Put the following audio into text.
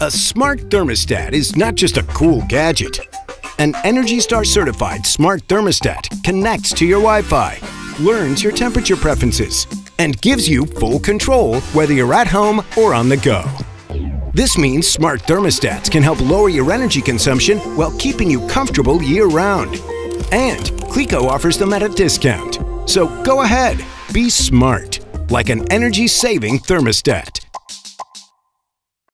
A smart thermostat is not just a cool gadget. An Energy Star certified smart thermostat connects to your Wi Fi, learns your temperature preferences, and gives you full control whether you're at home or on the go. This means smart thermostats can help lower your energy consumption while keeping you comfortable year round. And Cleco offers them at a discount. So go ahead, be smart, like an energy saving thermostat.